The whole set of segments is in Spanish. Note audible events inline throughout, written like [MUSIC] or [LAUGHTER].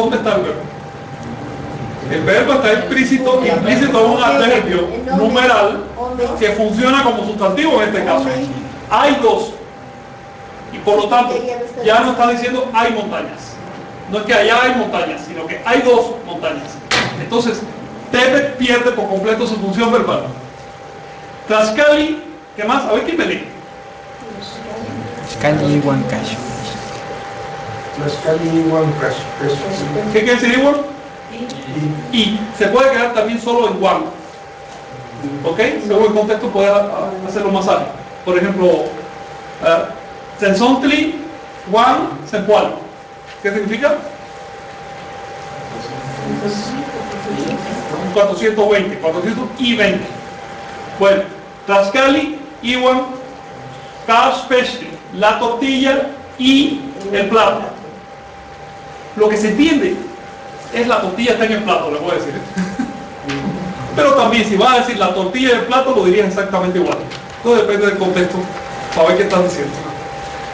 ¿Dónde está el verbo? El verbo está explícito, implícito en un adverbio numeral que funciona como sustantivo en este caso. Hay dos. Y por lo tanto, ya no está diciendo hay montañas. No es que allá hay montañas, sino que hay dos montañas. Entonces, Tepe pierde por completo su función verbal. Tlaxcali, ¿qué más? A ver quién me lee. Tlaxcali y Huancayo. Tlaxcali y. ¿Qué quiere decir igual? Y se puede quedar también solo en Juan. ¿Ok? Según el contexto puede hacerlo más ágil. Por ejemplo, Sensontli, Juan, Sempual. ¿Qué significa? 420, 420. Bueno, Tlaxcali, Iwan, Cash Pestri, la tortilla y el plato. Lo que se entiende es la tortilla está en el plato, le a decir. [LAUGHS] Pero también si vas a decir la tortilla y el plato, lo dirías exactamente igual. Todo depende del contexto para ver qué estás diciendo.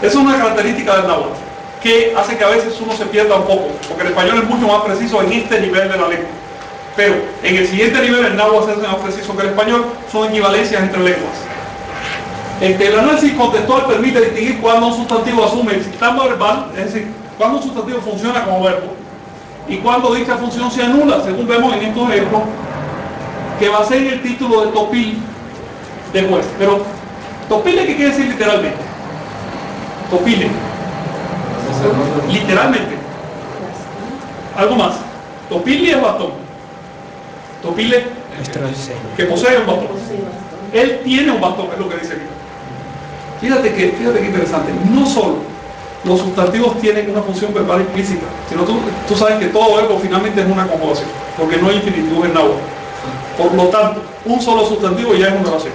Es una característica del náhuatl que hace que a veces uno se pierda un poco, porque el español es mucho más preciso en este nivel de la lengua. Pero en el siguiente nivel el náhuatl es más preciso que el español, son equivalencias entre lenguas. El análisis contextual permite distinguir cuando un sustantivo asume el sistema verbal, es decir, cuando un sustantivo funciona como verbo, y cuando dicha función se anula, según vemos en estos ejemplos, que va a ser el título de topil de juez. Pero, topile, ¿qué quiere decir literalmente? Topile. Literalmente. Algo más. Topile es bastón. Topile, que posee un bastón. Él tiene un bastón, es lo que dice aquí. Fíjate que, fíjate que interesante. No solo los sustantivos tienen una función verbal implícita, sino tú, tú sabes que todo verbo finalmente es una conjugación, porque no hay infinitud en náhuatl. Por lo tanto, un solo sustantivo ya es una oración.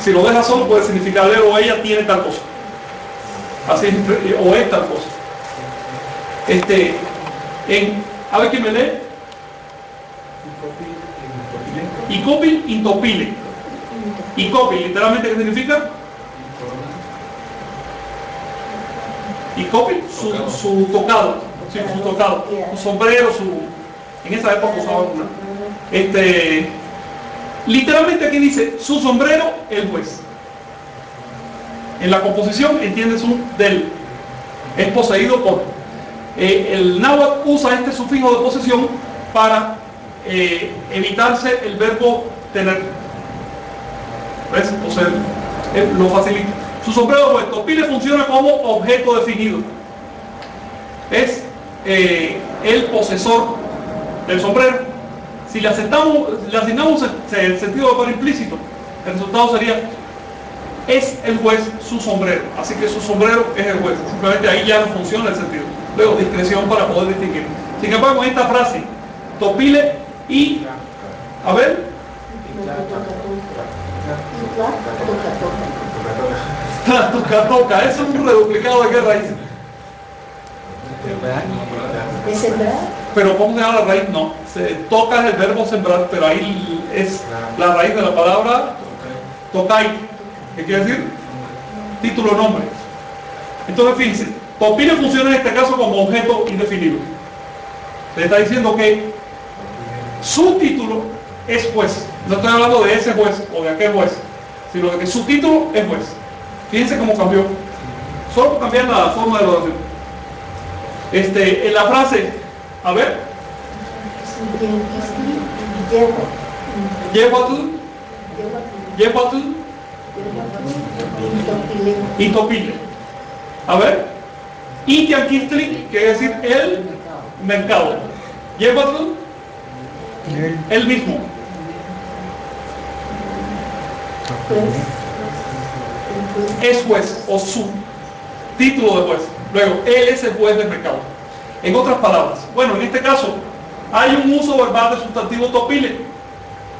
Si lo dejas solo puede significar él o ella tiene tal cosa. Así es, o es tal cosa. Este, en, a ver quién me lee. Y copil intopile. Y copil, literalmente, ¿qué significa? Y copil, su, su tocado, sí, su tocado, su sombrero, su... En esa época usaban una. Este, literalmente aquí dice, su sombrero, el juez. En la composición entiendes un del. Es poseído por. Eh, el náhuatl usa este sufijo de posesión para eh, evitarse el verbo tener. ¿Ves? O sea, eh, lo facilita. Su sombrero pues topile funciona como objeto definido. Es eh, el posesor del sombrero. Si le, aceptamos, le asignamos el, sentido de par implícito, el resultado sería es el juez su sombrero. Así que su sombrero es el juez. Simplemente ahí ya no funciona el sentido. Luego, discreción para poder distinguir. Sin embargo, en esta frase, topile y, a ver, toca, toca, es un reduplicado de qué raíz. ¿De sembrar? Pero ¿cómo se llama la raíz? No, se toca es el verbo sembrar, pero ahí es la raíz de la palabra tokai, ¿qué quiere decir? Título nombre. Entonces fíjense, topile funciona en este caso como objeto indefinido. Le está diciendo que su título es juez. No estoy hablando de ese juez o de aquel juez, sino de que su título es juez. Fíjense cómo cambió. Solo cambiar la forma de la oración. Este, en la frase, a ver, Yehuatl, y Topile. A ver, Itianquistli, que es decir, el mercado. Yehuatl, el mismo. Es juez o su título de juez. Luego, él es el juez del mercado. En otras palabras, bueno, en este caso, hay un uso verbal de sustantivo topile.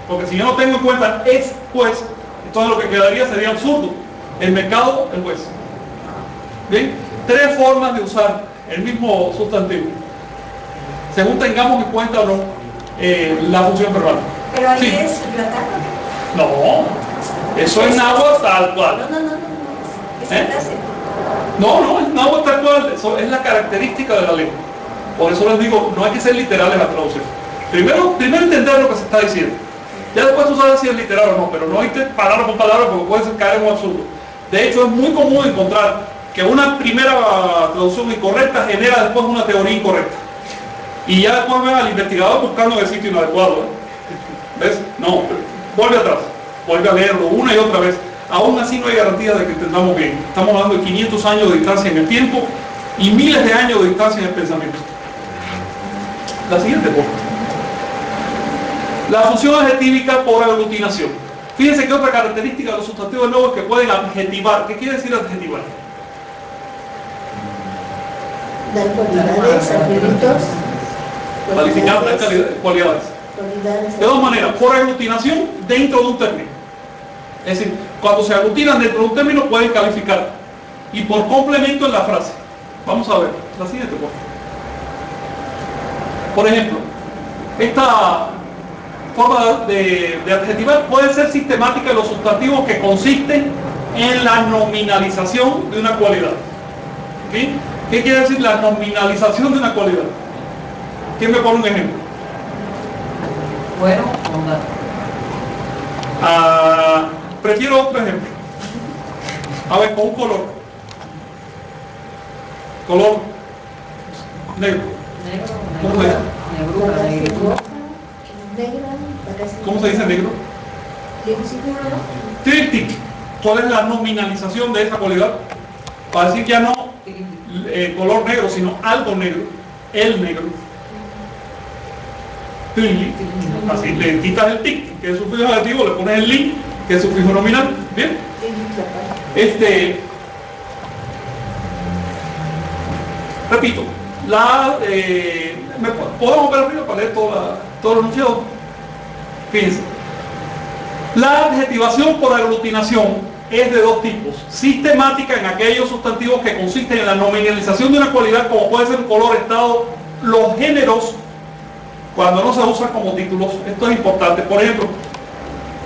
Porque si yo no tengo en cuenta es juez, entonces lo que quedaría sería absurdo. El mercado, el juez. Bien, tres formas de usar el mismo sustantivo. Según tengamos en cuenta o no eh, la función verbal. Pero ahí Sí. es. No, eso es náhuatl tal cual. no, no, no. No. No, es náhuatl tal cual. Es la característica de la lengua. Por eso les digo, no hay que ser literales a traducir. Primero, primero entender lo que se está diciendo. Ya después tú sabes si es literal o no, pero no hay que palabra por palabra porque puede caer en un absurdo. De hecho, es muy común encontrar que una primera traducción incorrecta genera después una teoría incorrecta. Y ya después ven al investigador buscando el sitio inadecuado. ¿Ves? No, vuelve atrás, vuelve a leerlo una y otra vez. Aún así no hay garantía de que entendamos bien. Estamos hablando de 500 años de distancia en el tiempo y miles de años de distancia en el pensamiento. La siguiente, por La función adjetívica por aglutinación. Fíjense que otra característica de los sustantivos nuevos es que pueden adjetivar. ¿Qué quiere decir adjetivar? Dar cualidades, atributos. Calificar cualidades. Cualidades. De dos maneras, por aglutinación dentro de un término. Es decir, cuando se aglutinan dentro de un término pueden calificar. Y por complemento en la frase. Vamos a ver, la siguiente, por favor. Por ejemplo, esta forma de, de adjetivar puede ser sistemática en los sustantivos que consisten en la nominalización de una cualidad. ¿Qué quiere decir la nominalización de una cualidad? ¿Quién me pone un ejemplo? Bueno, onda. Ah, prefiero otro ejemplo. A ver, con un color. Color negro. ¿Cómo se dice? ¿Cómo se dice negro? Tríptic. ¿Cuál es la nominalización de esa cualidad? Para decir ya no eh, color negro, sino algo negro. El negro. Trilli. Así le quitas el tic, que es sufijo adjetivo, le pones el li, que es sufijo nominal. Bien. Este, repito, la, eh, ¿me po- podemos ver arriba para leer toda la- todo el? Fíjense. La adjetivación por aglutinación es de dos tipos. Sistemática en aquellos sustantivos que consisten en la nominalización de una cualidad como puede ser un color, estado, los géneros, cuando no se usan como títulos. Esto es importante. Por ejemplo,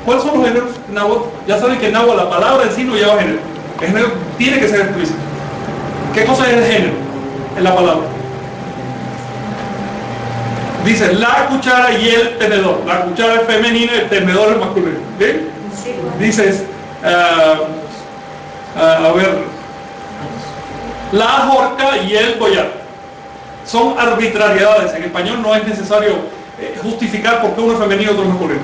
¿Cuáles son los géneros náhuatl? Ya saben que en náhuatl la palabra en sí no lleva género. El género tiene que ser explícito. ¿Qué cosa es el género en la palabra? Dice la cuchara y el tenedor. La cuchara es femenina y el tenedor es masculino. ¿Bien? Sí, bueno. Dices, ah, ah, a ver, la horca y el collar. Son arbitrariedades. En español no es necesario eh, justificar por qué uno es femenino y otro es masculino.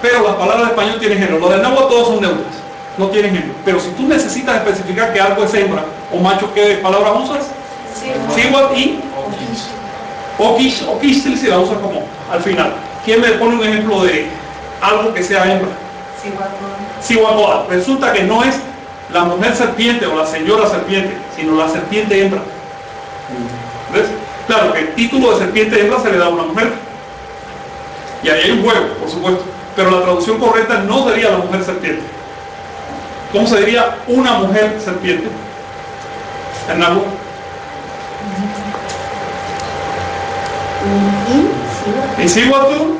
Pero las palabras de español tienen género. Los del náhuatl todos son neutras. No tienen género. Pero si tú necesitas especificar que algo es hembra o macho, ¿qué palabras usas? Sí, Siwat y okish. Okish si la usas como al final. ¿Quién me pone un ejemplo de algo que sea hembra? Sí. Siwatoa. Resulta que no es la mujer serpiente o la señora serpiente, sino la serpiente hembra. ¿Ves? Claro que el título de serpiente hembra se le da a una mujer. Y ahí hay un juego, por supuesto. Pero la traducción correcta no sería la mujer serpiente. ¿Cómo se diría una mujer serpiente? Siwatu,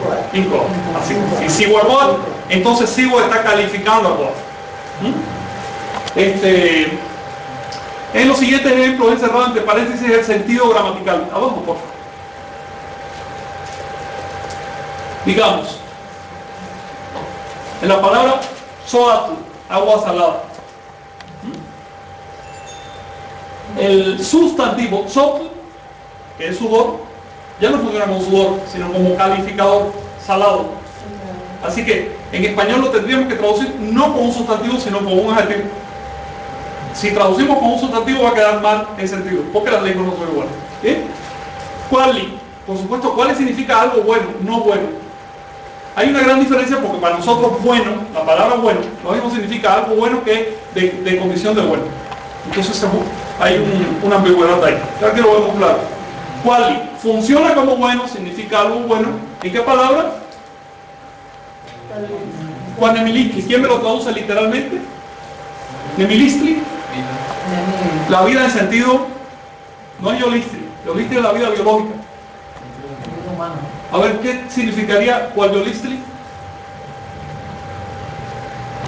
Cuatro. Inco. Así. Y Siwabot, entonces Siwa está calificando a Bot. ¿Mm? Este, en los siguientes ejemplos encerrado entre paréntesis el sentido gramatical. Abajo, por favor. Digamos, en la palabra soatu, agua salada. ¿Mm? El sustantivo sotl, que es sudor, ya no funciona como sudor, sino como calificador salado. Así que en español lo tendríamos que traducir no con un sustantivo, sino con un adjetivo. Si traducimos con un sustantivo va a quedar mal en sentido, porque las lenguas no son iguales. ¿Eh? Quali, por supuesto, quali significa algo bueno, no bueno. Hay una gran diferencia porque para nosotros bueno, la palabra bueno, lo mismo significa algo bueno que de, condición de bueno. Entonces hay un- una ambigüedad ahí. Ya que lo vemos claro. Quali, funciona como bueno, significa algo bueno. ¿En qué palabra? Juan Nemilistli. ¿Quién me lo traduce literalmente? Nemilistli. Nemi, La vida en sentido, no es Yolistli. Yolistli es la vida biológica. A ver, ¿qué significaría cual Yolistli?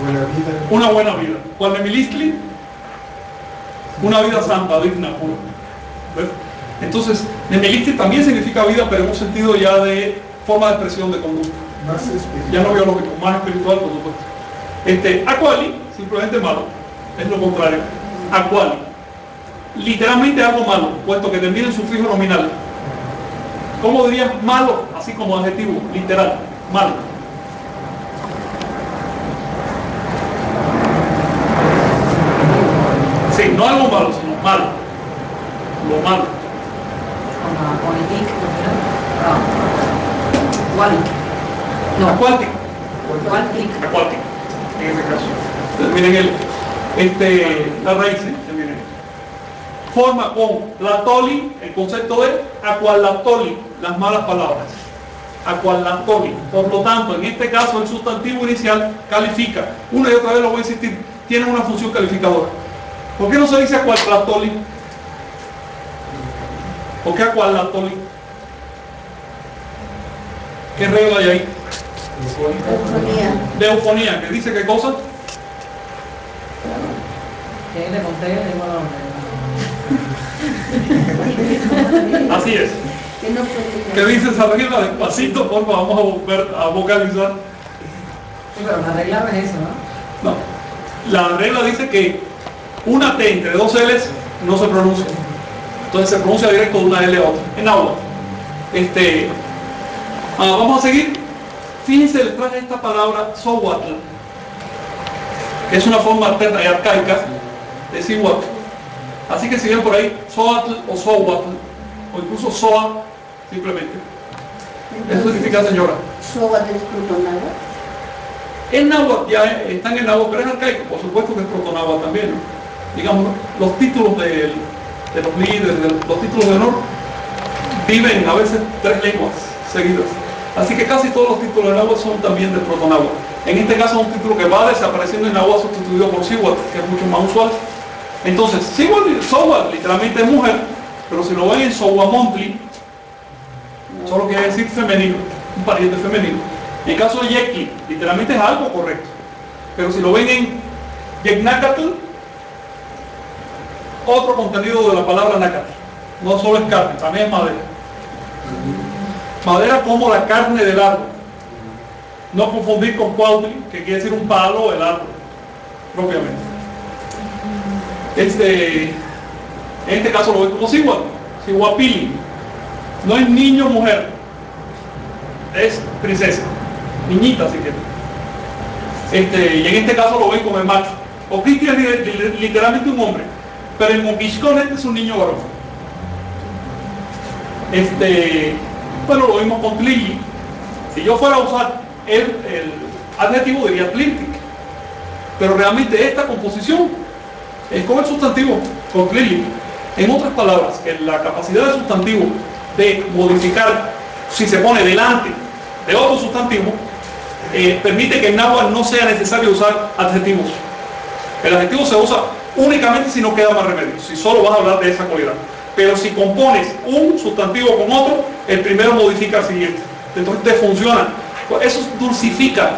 Buena vida. Una buena vida. Cual Nemilistli, una vida santa, digna, pura. ¿Ves? Entonces, Nemelisti también significa vida, pero en un sentido ya de forma de expresión de conducta. Más espiritual. Ya no biológico, más espiritual, por supuesto. Este, aquali, simplemente malo, es lo contrario. Aquali. Literalmente algo malo, puesto que termina en sufijo nominal. ¿Cómo dirías malo? Así como adjetivo, literal, malo. Sí, no algo malo, sino malo. Lo malo. ¿no? Acuático. Acuático, en ese caso. Entonces, miren el, este, la raíz, ¿eh? miren. Forma con la toli, el concepto de aqualatoli, las malas palabras. Aqualatoli. Por lo tanto, en este caso, el sustantivo inicial califica. Una y otra vez lo voy a insistir, tiene una función calificadora. ¿Por qué no se dice aqualatoli? ¿Por qué aqualatoli? ¿Qué regla hay ahí? Eufonía. De eufonía, que dice qué cosa? A Así es. Que no puede ¿Qué dice esa regla? Despacito, porfa, vamos a, volver a vocalizar. Sí, pero la regla no es eso, ¿no? No. La regla dice que una T entre dos L's no se pronuncia. Entonces se pronuncia directo de una L a otra. En agua. Este, ah, vamos a seguir. Fíjense, les traje esta palabra sowatl, que es una forma alterna y arcaica de siwatl. Así que si ven por ahí, soatl o sowatl, o incluso soa, simplemente. Eso significa señora. El náhuatl ya está en el náhuatl, pero es arcaico, por supuesto que es protonáhuatl también. ¿no? Digamos, los títulos del- de los líderes, de los títulos de honor, viven a veces tres lenguas seguidas. Así que casi todos los títulos de náhuatl son también de protonáhuatl. En este caso es un título que va desapareciendo en náhuatl sustituido por síhuatl, que es mucho más usual. Entonces, síhuatl, literalmente es mujer, pero si lo ven en sowamontli, solo quiere decir femenino, un pariente femenino. En el caso de Yekli, literalmente es algo correcto. Pero si lo ven en Yeknakatl, otro contenido de la palabra Nakatl. No solo es carne, también es madera. Madera como la carne del árbol. No confundir con cuautli, que quiere decir un palo del árbol, propiamente. Este, en este caso lo ven como Siwa, Siwapili. No es niño mujer, es princesa, niñita si quieren. Este, y en este caso lo ven como el macho. O Cristi es li- li- literalmente un hombre, pero en Mokishkon este es un niño varón. Este, bueno, lo mismo con Tlili. Si yo fuera a usar el, el adjetivo diría Tlintic. Pero realmente esta composición es con el sustantivo, con Tlili. En otras palabras, que la capacidad del sustantivo de modificar si se pone delante de otro sustantivo eh, permite que en náhuatl no sea necesario usar adjetivos. El adjetivo se usa únicamente si no queda más remedio, si solo vas a hablar de esa cualidad. Pero si compones un sustantivo con otro, el primero modifica al siguiente. Entonces te funciona. Eso dulcifica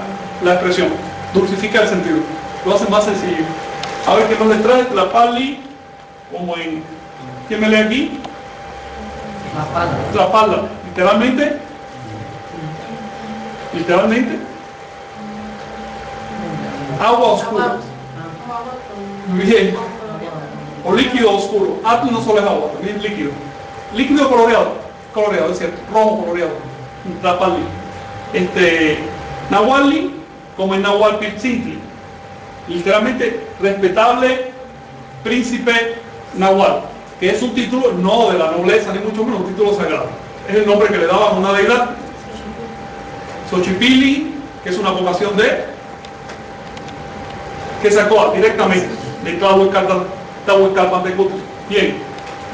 la expresión, dulcifica el sentido. Lo hace más sencillo. A ver qué nos trae la pali, como en. ¿Quién me lee aquí? La espalda. La pala, literalmente. Literalmente. Agua oscura. Bien. O líquido oscuro. Atl no solo es agua, también es líquido. Líquido coloreado. Coloreado, es cierto. Rojo coloreado. La pali. Este. Nahuali, como en Nahual Piltzintli. Literalmente, respetable príncipe Nahual, que es un título no de la nobleza, ni mucho menos un título sagrado. Es el nombre que le daban a una deidad. Xochipili, que es una vocación de que sacó directamente de Tlahuicalpan de. Bien.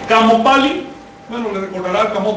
Camopali, bueno, le recordará el camote.